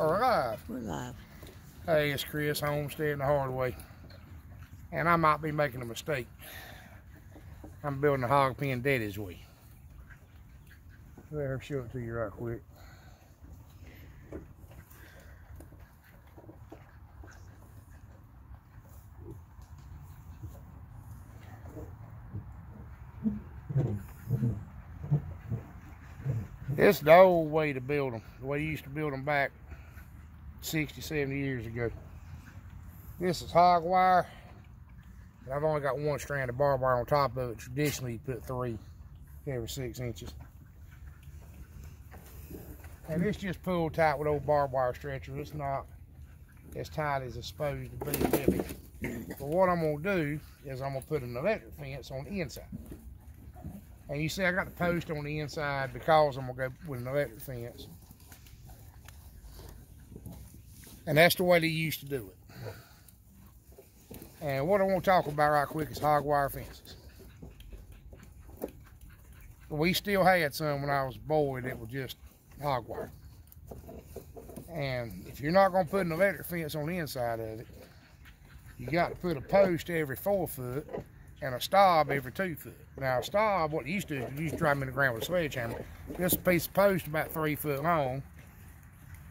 Are we live? We're live. Hey, it's Chris Homestead the hard way. And I might be making a mistake. I'm building a hog pen daddy's way. Let her show it to you right quick. This is the old way to build them. The way you used to build them back 60, 70 years ago. This is hog wire. And I've only got one strand of barbed wire on top of it. Traditionally, you put three every six inches. And it's just pulled tight with old barbed wire stretcher. It's not as tight as it's supposed to be. But what I'm gonna do is I'm gonna put an electric fence on the inside. And you see I got the post on the inside because I'm gonna go with an electric fence. And that's the way they used to do it. And what I want to talk about right quick is hog wire fences. We still had some when I was a boy that was just hog wire. And if you're not going to put an electric fence on the inside of it, you got to put a post every four foot and a stop every two foot. Now a stop, what you used to do is you used to drive them in the ground with a sledgehammer. This piece of post about three foot long,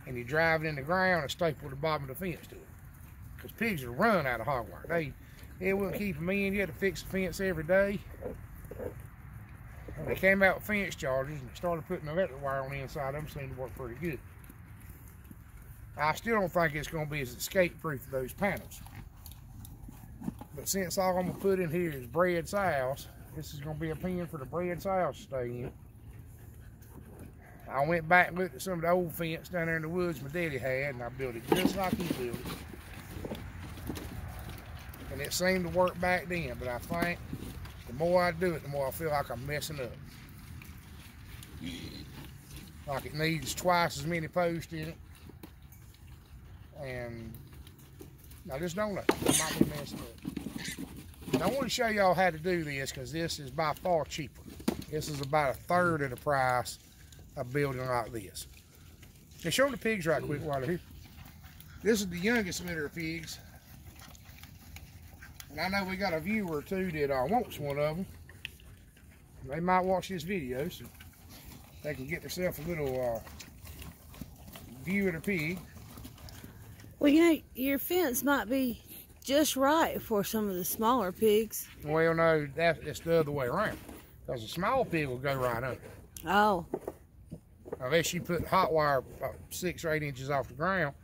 and you drive it in the ground and staple the bottom of the fence to it. Because pigs will run out of hog wire. They, it will keep them in. You have to fix the fence every day. They came out with fence chargers and started putting electric wire on the inside of them. Seemed to work pretty good. I still don't think it's going to be as escape proof as those panels. But since all I'm going to put in here is bred sows, this is going to be a pen for the bred sows to stay in. I went back and looked at some of the old fence down there in the woods my daddy had, and I built it just like he built it. And it seemed to work back then, but I think the more I do it, the more I feel like I'm messing up. Like it needs twice as many posts in it. And I just don't know. I might be messing up. And I want to show y'all how to do this because this is by far cheaper. This is about a third of the price of building like this. Now show them the pigs right quick while they're here. This is the youngest litter of pigs. And I know we got a viewer or two that uh, wants one of them. They might watch this video so they can get themselves a little uh, view of the pig. Well, you know, your fence might be just right for some of the smaller pigs. Well, no, that, it's the other way around. Because the small pig will go right under. Oh. Unless you put hot wire about six or eight inches off the ground.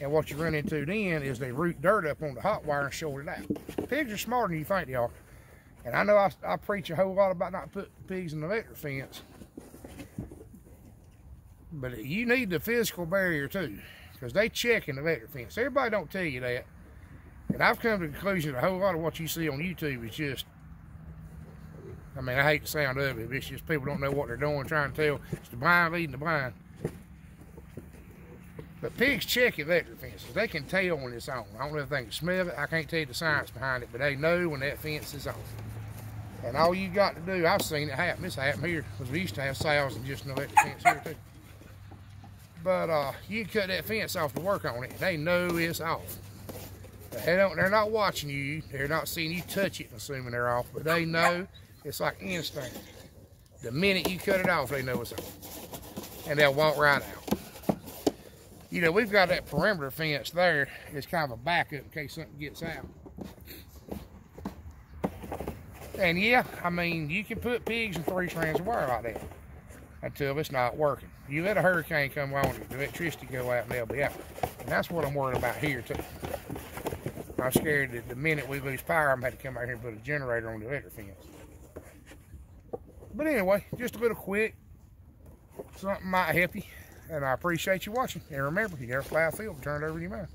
And what you run into then is they root dirt up on the hot wire and short it out. Pigs are smarter than you think they are. And I know I, I preach a whole lot about not putting pigs in the electric fence. But you need the physical barrier too. Because they check in the electric fence. Everybody don't tell you that. And I've come to the conclusion that a whole lot of what you see on YouTube is just I mean, I hate the sound of it, it's just people don't know what they're doing, trying to tell. It's the blind leading the blind. But pigs check electric fences. They can tell when it's on. I don't know if they can smell it. I can't tell you the science behind it, but they know when that fence is on. And all you got to do, I've seen it happen. This happened here, because we used to have sows and just an electric fence here too. But uh, you cut that fence off to work on it, they know it's off. They don't, they're not watching you. They're not seeing you touch it, assuming they're off, but they know it's like instinct. The minute you cut it off, they know it's off. And they'll walk right out. You know, we've got that perimeter fence there. It's kind of a backup in case something gets out. And yeah, I mean, you can put pigs in three strands of wire like that until it's not working. You let a hurricane come along, the electricity go out and they'll be out. And that's what I'm worried about here too. I'm scared that the minute we lose power, I'm going to have to come out here and put a generator on the electric fence. But anyway, just a little quick. Something might help you. And I appreciate you watching. And remember, you never fly a field, turn it over to your mouth.